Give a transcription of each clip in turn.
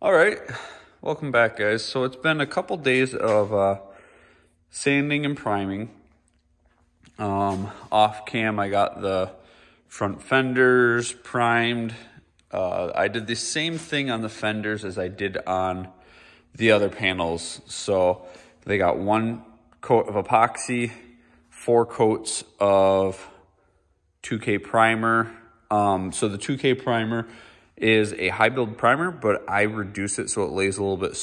All right, welcome back, guys. So it's been a couple days of uh, sanding and priming. Um, off cam, I got the front fenders primed. Uh, I did the same thing on the fenders as I did on the other panels. So they got one coat of epoxy, four coats of 2K primer. Um, so the 2K primer is a high build primer, but I reduce it so it lays a little bit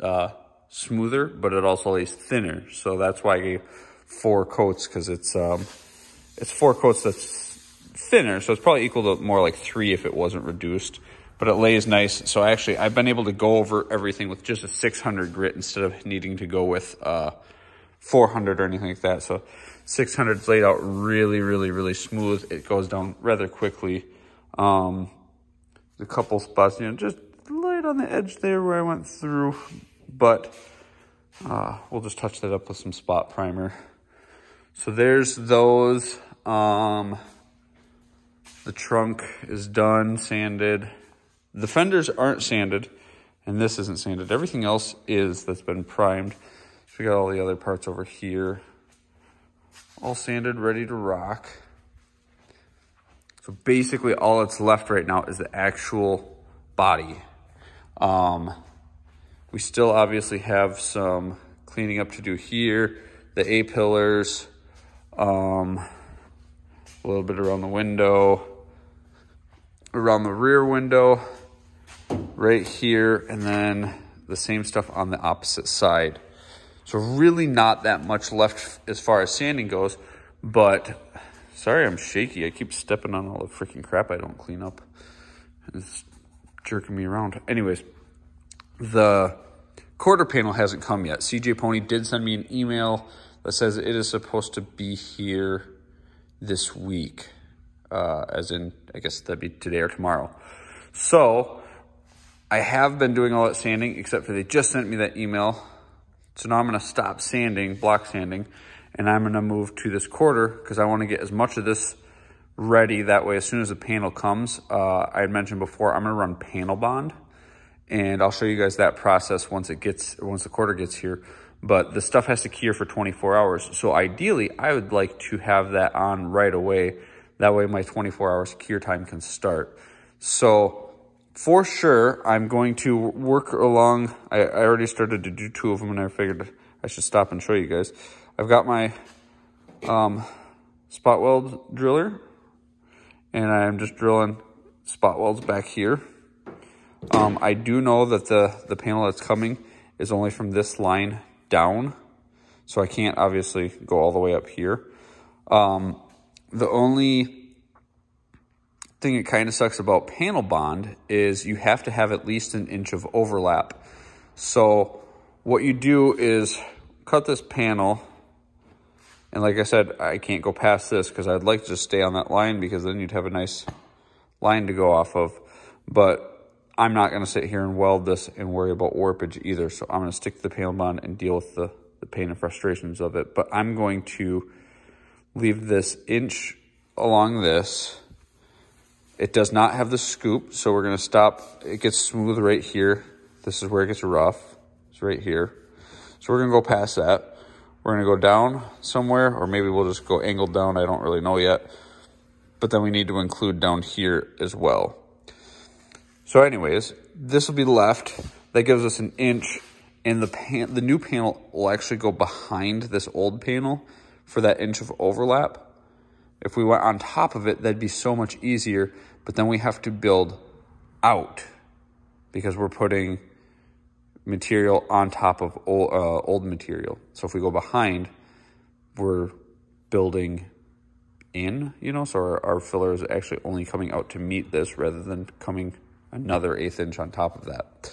uh, smoother, but it also lays thinner. So that's why I gave four coats because it's um, it's four coats that's thinner. So it's probably equal to more like three if it wasn't reduced, but it lays nice. So actually I've been able to go over everything with just a 600 grit instead of needing to go with uh, 400 or anything like that. So 600 is laid out really, really, really smooth. It goes down rather quickly. Um, a couple spots, you know, just light on the edge there where I went through, but uh, we'll just touch that up with some spot primer. So there's those. Um, the trunk is done, sanded. The fenders aren't sanded, and this isn't sanded. Everything else is that's been primed. So we got all the other parts over here. All sanded, ready to rock. So basically all that's left right now is the actual body. Um, we still obviously have some cleaning up to do here, the A-pillars, um, a little bit around the window, around the rear window, right here, and then the same stuff on the opposite side. So really not that much left as far as sanding goes, but Sorry I'm shaky. I keep stepping on all the freaking crap I don't clean up. It's jerking me around. Anyways, the quarter panel hasn't come yet. CJ Pony did send me an email that says it is supposed to be here this week. Uh, as in, I guess that'd be today or tomorrow. So, I have been doing all that sanding, except for they just sent me that email. So now I'm going to stop sanding, block sanding, and I'm gonna move to this quarter because I wanna get as much of this ready. That way, as soon as the panel comes, uh, I had mentioned before, I'm gonna run panel bond and I'll show you guys that process once it gets, once the quarter gets here. But the stuff has to cure for 24 hours. So ideally, I would like to have that on right away. That way my 24 hours cure time can start. So for sure, I'm going to work along. I, I already started to do two of them and I figured I should stop and show you guys. I've got my um, spot weld driller and I'm just drilling spot welds back here. Um, I do know that the, the panel that's coming is only from this line down, so I can't obviously go all the way up here. Um, the only thing that kind of sucks about panel bond is you have to have at least an inch of overlap. So what you do is cut this panel and like I said, I can't go past this because I'd like to just stay on that line because then you'd have a nice line to go off of. But I'm not going to sit here and weld this and worry about warpage either. So I'm going to stick to the panel bond and deal with the, the pain and frustrations of it. But I'm going to leave this inch along this. It does not have the scoop, so we're going to stop. It gets smooth right here. This is where it gets rough. It's right here. So we're going to go past that. We're going to go down somewhere, or maybe we'll just go angled down. I don't really know yet. But then we need to include down here as well. So anyways, this will be left. That gives us an inch. And the, pan the new panel will actually go behind this old panel for that inch of overlap. If we went on top of it, that'd be so much easier. But then we have to build out because we're putting material on top of old, uh, old material. So if we go behind, we're building in, you know, so our, our filler is actually only coming out to meet this rather than coming another eighth inch on top of that.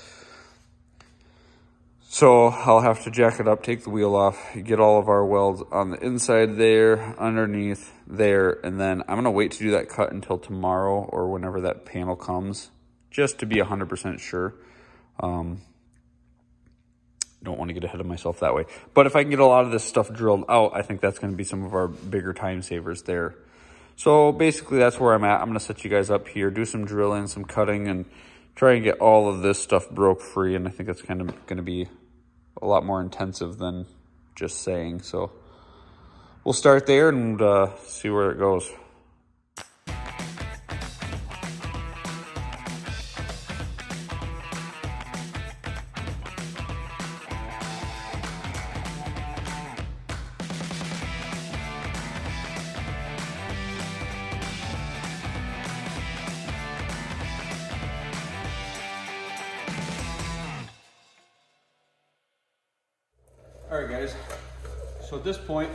So I'll have to jack it up, take the wheel off, get all of our welds on the inside there, underneath there, and then I'm gonna wait to do that cut until tomorrow or whenever that panel comes, just to be 100% sure. Um, don't want to get ahead of myself that way. But if I can get a lot of this stuff drilled out, I think that's going to be some of our bigger time savers there. So basically that's where I'm at. I'm going to set you guys up here, do some drilling, some cutting, and try and get all of this stuff broke free. And I think that's kind of going to be a lot more intensive than just saying. So we'll start there and uh, see where it goes. All right, guys. So at this point,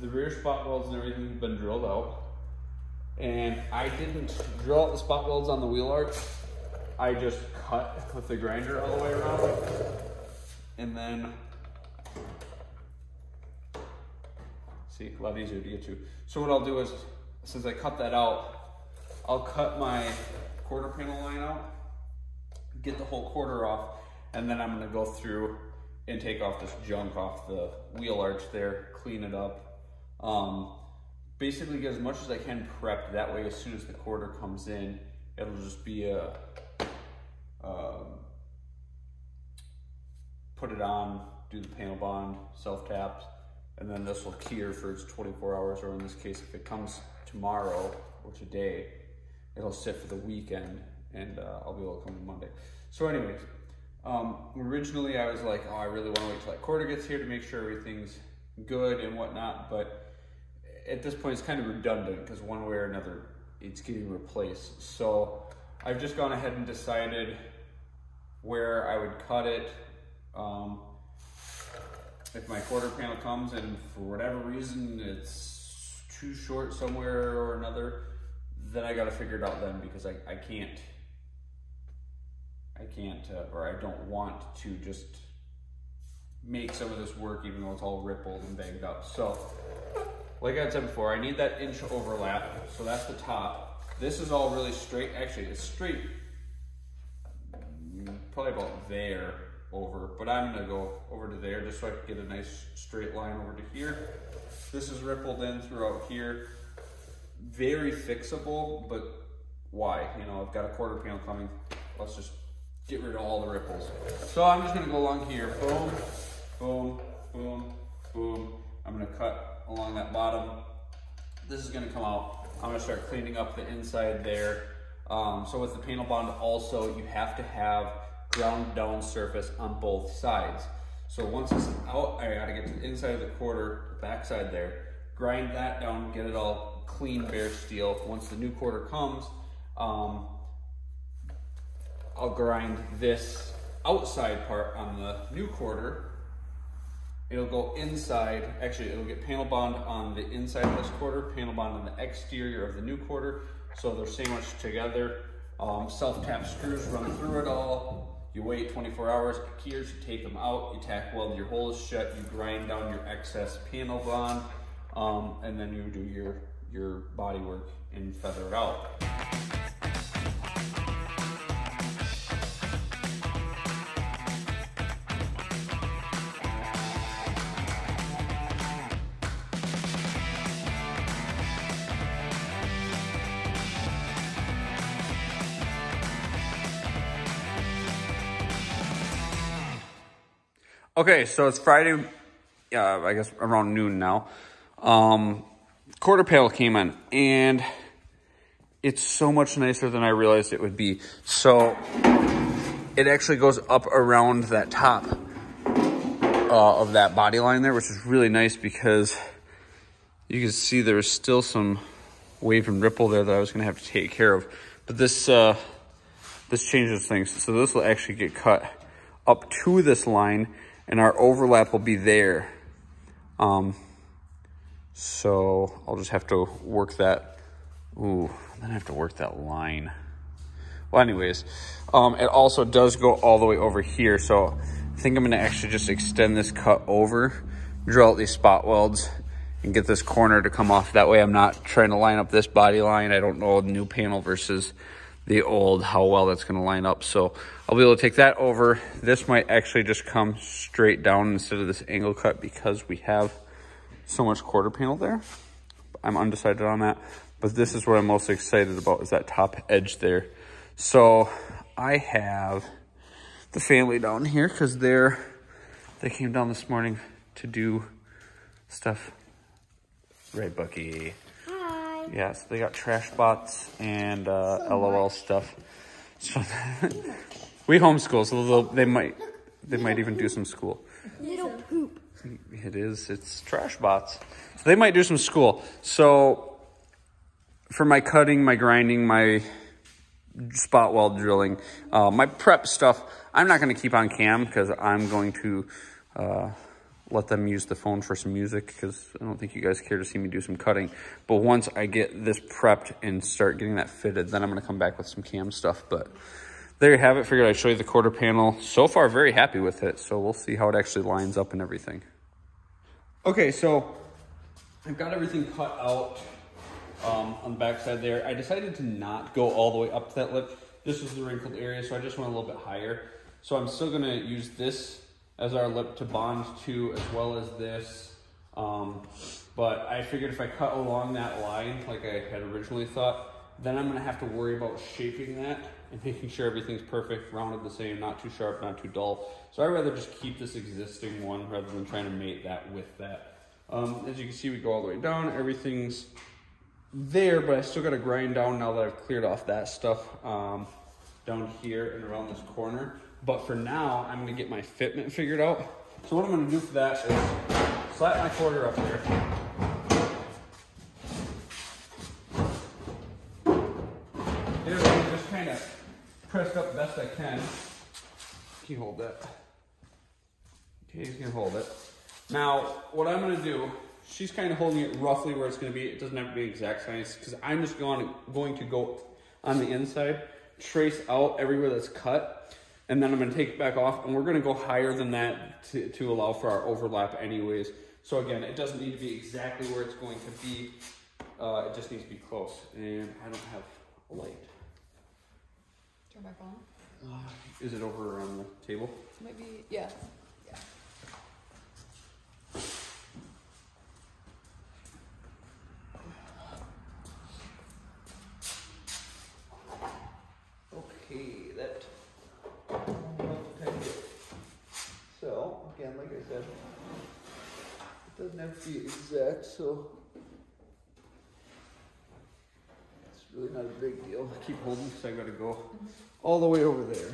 the rear spot welds and everything have been drilled out. And I didn't drill out the spot welds on the wheel arch. I just cut with the grinder all the way around. And then, see, a lot easier to get to. So what I'll do is, since I cut that out, I'll cut my quarter panel line out, get the whole quarter off, and then I'm gonna go through and take off this junk off the wheel arch there, clean it up. Um, basically get as much as I can prepped. That way, as soon as the quarter comes in, it'll just be a, um, put it on, do the panel bond, self taps, and then this will cure for its 24 hours, or in this case, if it comes tomorrow or today, it'll sit for the weekend and uh, I'll be able to come Monday. So anyways, um, originally I was like, oh, I really want to wait till that quarter gets here to make sure everything's good and whatnot, but at this point it's kind of redundant because one way or another it's getting replaced. So I've just gone ahead and decided where I would cut it. Um, if my quarter panel comes and for whatever reason it's too short somewhere or another, then I got to figure it out then because I, I can't can't, uh, or I don't want to just make some of this work even though it's all rippled and banged up. So, like I said before, I need that inch overlap. So that's the top. This is all really straight. Actually, it's straight, probably about there over, but I'm gonna go over to there just so I can get a nice straight line over to here. This is rippled in throughout here. Very fixable, but why? You know, I've got a quarter panel coming. Let's just get rid of all the ripples. So I'm just gonna go along here, boom, boom, boom, boom. I'm gonna cut along that bottom. This is gonna come out. I'm gonna start cleaning up the inside there. Um, so with the panel bond also, you have to have ground down surface on both sides. So once it's out, I gotta get to the inside of the quarter, the back side there, grind that down, get it all clean bare steel. Once the new quarter comes, um, I'll grind this outside part on the new quarter. It'll go inside, actually it'll get panel bond on the inside of this quarter, panel bond on the exterior of the new quarter. So they're sandwiched together. Um, Self-tap screws run through it all. You wait 24 hours, it you take them out, you tack weld your holes shut, you grind down your excess panel bond, um, and then you do your, your body work and feather it out. Okay, so it's Friday, uh, I guess around noon now. Um, quarter panel came in, and it's so much nicer than I realized it would be. So it actually goes up around that top uh, of that body line there, which is really nice because you can see there's still some wave and ripple there that I was gonna have to take care of. But this, uh, this changes things. So this will actually get cut up to this line and our overlap will be there. Um, so I'll just have to work that. Ooh, then I have to work that line. Well, anyways, um, it also does go all the way over here. So I think I'm gonna actually just extend this cut over, drill out these spot welds and get this corner to come off. That way I'm not trying to line up this body line. I don't know the new panel versus the old, how well that's gonna line up. So I'll be able to take that over. This might actually just come straight down instead of this angle cut because we have so much quarter panel there. I'm undecided on that, but this is what I'm most excited about is that top edge there. So I have the family down here because they're they came down this morning to do stuff. Right, Bucky. Hi. Yeah, so they got trash bots and uh, LOL stuff. So we homeschool, so they'll, might they might even do some school. Little poop. It is. It's trash bots. So they might do some school. So for my cutting, my grinding, my spot weld drilling, uh, my prep stuff, I'm not going to keep on cam because I'm going to uh, let them use the phone for some music because I don't think you guys care to see me do some cutting. But once I get this prepped and start getting that fitted, then I'm going to come back with some cam stuff. But there you have it. Figured I'd show you the quarter panel. So far, very happy with it. So we'll see how it actually lines up and everything. Okay, so I've got everything cut out um, on the back side there. I decided to not go all the way up to that lip. This was the wrinkled area, so I just went a little bit higher. So I'm still gonna use this as our lip to bond to as well as this. Um, but I figured if I cut along that line like I had originally thought, then I'm gonna have to worry about shaping that and making sure everything's perfect, rounded the same, not too sharp, not too dull. So I'd rather just keep this existing one rather than trying to mate that with that. Um, as you can see, we go all the way down, everything's there, but I still got to grind down now that I've cleared off that stuff um, down here and around this corner. But for now, I'm to get my fitment figured out. So what I'm to do for that is slap my quarter up there. Get everything just kind of pressed up best I can. Can you hold that? Okay, he's to hold it. Now, what I'm going to do she's kind of holding it roughly where it's going to be. It doesn't have to be exact science because I'm just going, going to go on the inside, trace out everywhere that's cut, and then I'm going to take it back off, and we're going to go higher than that to, to allow for our overlap anyways. So again, it doesn't need to be exactly where it's going to be. Uh, it just needs to be close, and I don't have a light. Turn back on. Uh, is it over on the table? Might be, yeah. Yeah. Okay, that. So, again, like I said, it doesn't have to be exact, so it's really not a big deal. Keep holding because I gotta go all the way over there.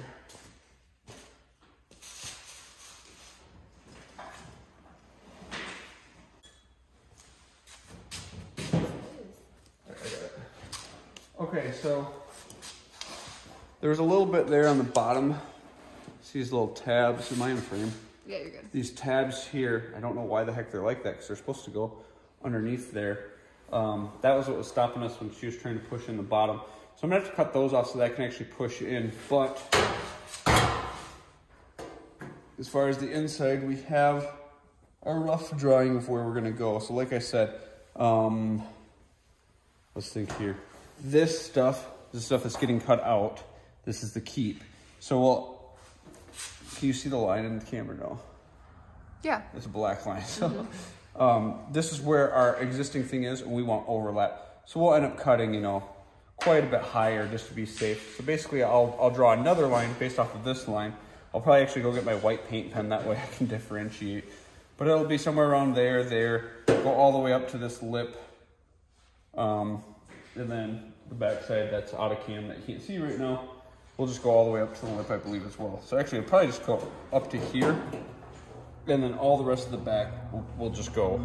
Okay, so there was a little bit there on the bottom. See these little tabs in my frame. Yeah, you're good. These tabs here, I don't know why the heck they're like that because they're supposed to go underneath there. Um, that was what was stopping us when she was trying to push in the bottom. So I'm gonna have to cut those off so that I can actually push in. But as far as the inside, we have a rough drawing of where we're gonna go. So like I said, um, let's think here. This stuff, the stuff that's getting cut out, this is the keep. So we'll, can you see the line in the camera now? Yeah. It's a black line. So um, this is where our existing thing is, and we want overlap. So we'll end up cutting, you know, quite a bit higher just to be safe. So basically, I'll, I'll draw another line based off of this line. I'll probably actually go get my white paint pen. That way I can differentiate. But it'll be somewhere around there, there. Go all the way up to this lip. Um, and then the back side that's out of cam that you can't see right now. We'll just go all the way up to the lip, I believe, as well. So actually, it'll probably just go up to here. And then all the rest of the back will, will just go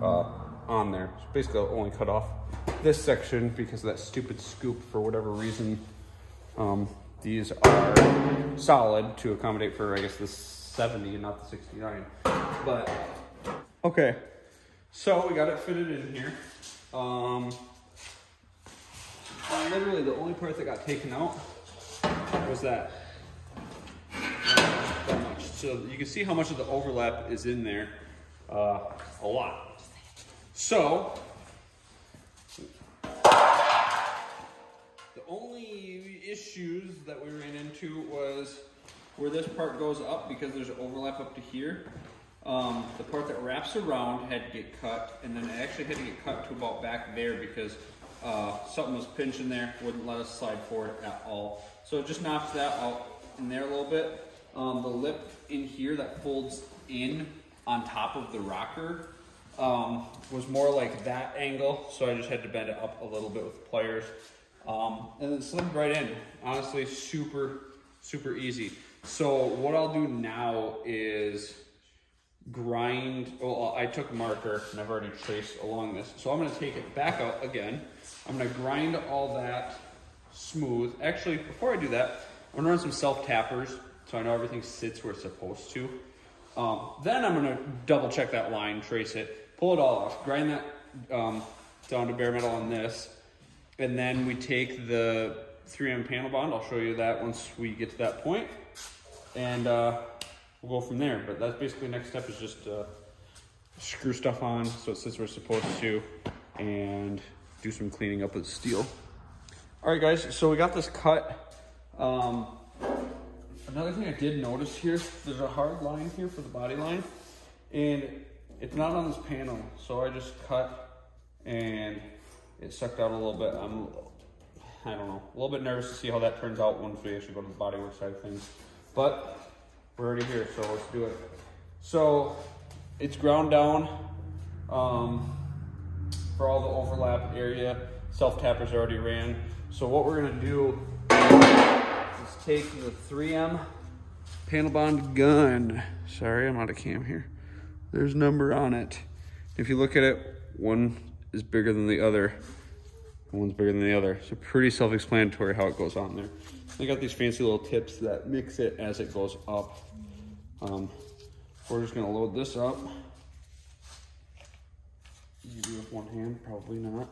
uh, on there. So basically, I'll only cut off this section because of that stupid scoop for whatever reason. Um, these are solid to accommodate for, I guess, the 70 and not the 69. But, okay. So we got it fitted in here. Um, literally the only part that got taken out was that. That much. So you can see how much of the overlap is in there. Uh, a lot. So, the only issues that we ran into was where this part goes up because there's overlap up to here. Um, the part that wraps around had to get cut, and then it actually had to get cut to about back there because uh, something was pinching there, wouldn't let us slide forward at all. So it just knocks that out in there a little bit. Um, the lip in here that folds in on top of the rocker um, was more like that angle, so I just had to bend it up a little bit with pliers. Um, and then slid right in. Honestly, super, super easy. So what I'll do now is grind, well, I took marker and I've already traced along this. So I'm gonna take it back out again. I'm gonna grind all that smooth. Actually, before I do that, I'm gonna run some self tappers so I know everything sits where it's supposed to. Um, then I'm gonna double check that line, trace it, pull it all off, grind that um, down to bare metal on this, and then we take the 3M panel bond. I'll show you that once we get to that point, and uh, we'll go from there. But that's basically next step is just uh, screw stuff on so it sits where it's supposed to, and do some cleaning up with steel. All right, guys. So we got this cut. Um, Another thing I did notice here, there's a hard line here for the body line, and it's not on this panel. So I just cut and it sucked out a little bit. I'm, I don't know, a little bit nervous to see how that turns out once we actually go to the bodywork side of things. But we're already here, so let's do it. So it's ground down um, for all the overlap area. Self tappers already ran. So what we're gonna do is take the 3M panel bond gun. Sorry, I'm out of cam here. There's number on it. If you look at it, one is bigger than the other. One's bigger than the other. So pretty self-explanatory how it goes on there. I got these fancy little tips that mix it as it goes up. Um, we're just gonna load this up. You do with one hand, probably not.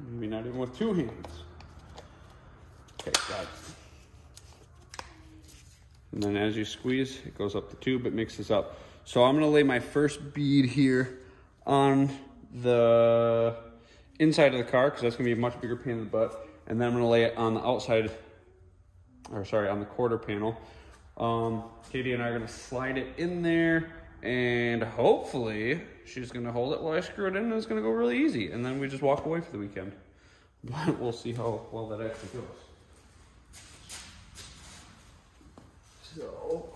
Maybe not even with two hands. Okay, got it. And then as you squeeze, it goes up the tube, it mixes up. So I'm gonna lay my first bead here on the inside of the car, because that's gonna be a much bigger pain in the butt. And then I'm gonna lay it on the outside, or sorry, on the quarter panel. Um, Katie and I are gonna slide it in there, and hopefully she's gonna hold it while I screw it in, and it's gonna go really easy. And then we just walk away for the weekend. But we'll see how well that actually goes. So,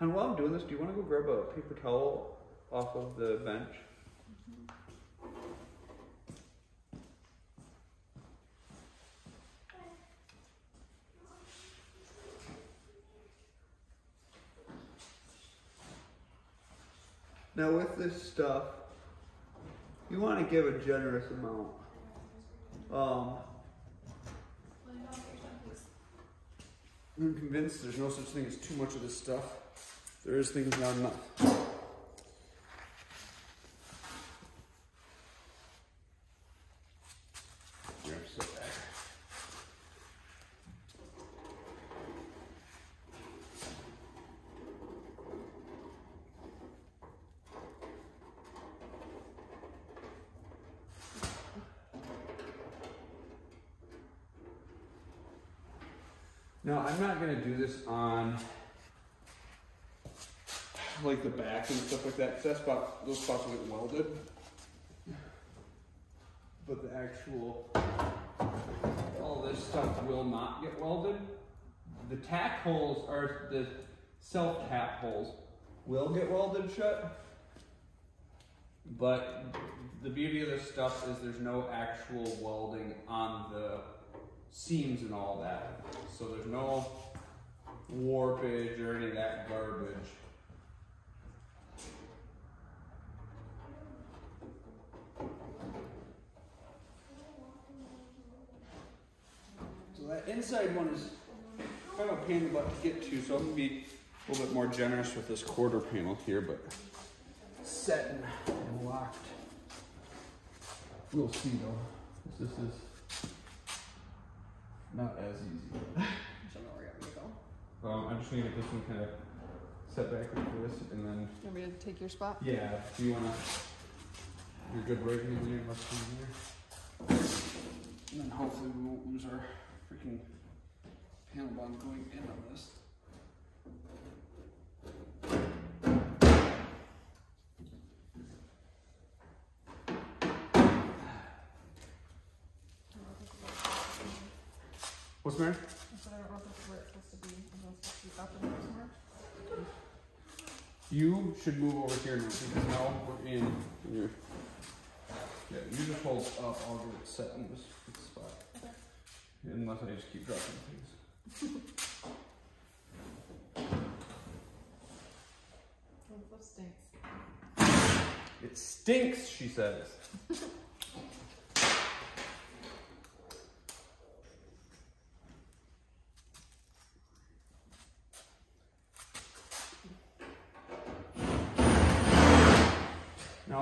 and while I'm doing this, do you want to go grab a paper towel off of the bench? Now with this stuff, you want to give a generous amount. Um, I'm convinced there's no such thing as too much of this stuff. There is things not enough. Here, sit back. Now, I'm not gonna do this on like the back and stuff like that, that spot, those spots will get welded. But the actual, all this stuff will not get welded. The tack holes, or the self tap holes, will get welded shut. But the beauty of this stuff is there's no actual welding on the seams and all that. So there's no warpage or any of that garbage. So that inside one is kind of a pain in the butt to get to, so I'm gonna be a little bit more generous with this quarter panel here, but set and, and locked. We'll see though. This is not as easy. I don't you're gonna go. Um, I just need to get this one kind of set back like this, and then You want me to take your spot? yeah, do you wanna? You're good right in there, left in there. And then hopefully we won't lose our freaking panel bond going in on this. Rosemary? I said I don't know if that's where it's supposed to be. Is supposed to be up in there somewhere? You should move over here now because now we're in your. Yeah, you just hold up. I'll get it set in this this spot. Unless I just keep dropping things. This stinks. It stinks, she says.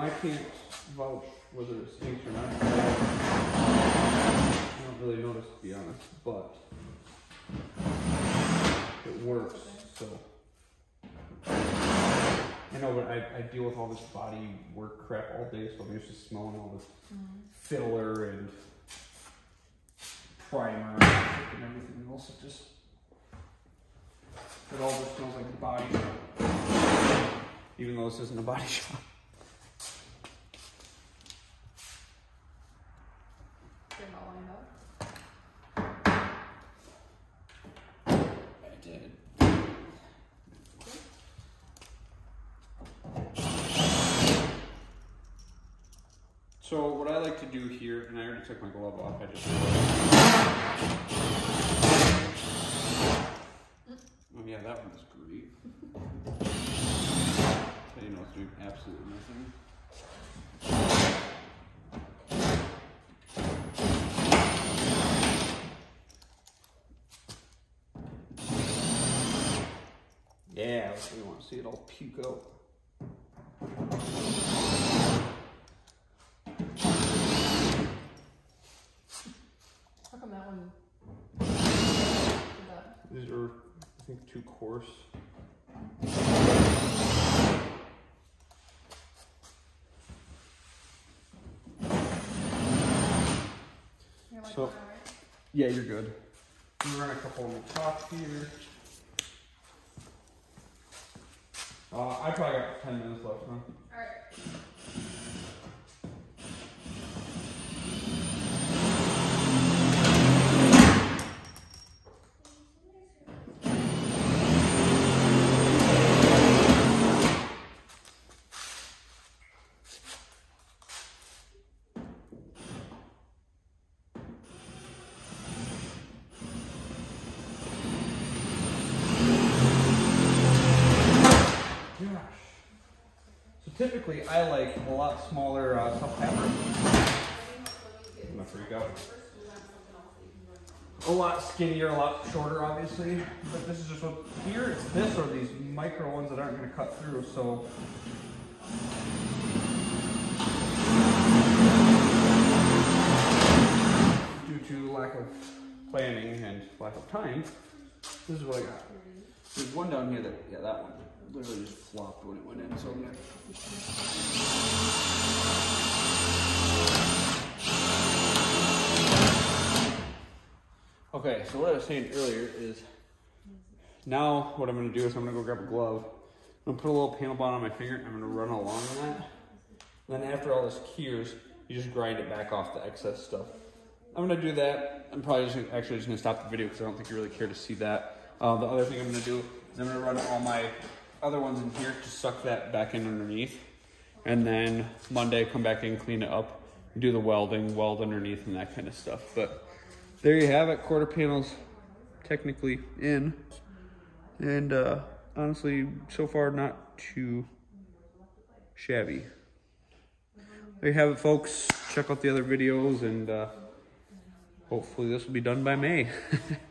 I can't vouch whether it stinks or not. I don't really notice to be honest, but it works, so. I know, but I, I deal with all this body work crap all day, so I'm used to smelling all this mm-hmm. filler and primer and everything else. It just, it all just smells like a body shop. Even though this isn't a body shop. Get them all lined up. I did. So what I like to do here, and I already took my glove off, I just Oh yeah, that one was great. Teddy knows doing absolutely nothing. Yeah, we want to see it all puke out. Think, too coarse. Like, So-. Yeah, you're good. We run a couple on the top here. Uh, I probably got 10 minutes left, huh? Alright. Typically, I like a lot smaller uh, tough fabric. I'm freak out. A lot skinnier, a lot shorter, obviously. But this is just what here. It's this or these micro ones that aren't gonna cut through. So. Due to lack of planning and lack of time, this is what I got. There's one down here that, yeah, that one literally just flopped when it went in. So. Okay, so what I was saying earlier is now what I'm gonna do is I'm gonna go grab a glove. I'm gonna put a little panel bond on my finger I'm gonna run along that. And then after all this cures, you just grind it back off the excess stuff. I'm gonna do that. I'm probably just gonna, actually just gonna stop the video because I don't think you really care to see that. Uh, the other thing I'm gonna do is I'm gonna run all my other ones in here to suck that back in underneath. And then Monday come back in, clean it up, do the welding, weld underneath and that kind of stuff. But there you have it, quarter panels technically in. And uh, honestly, so far not too shabby. There you have it, folks. Check out the other videos, and uh, hopefully this will be done by May.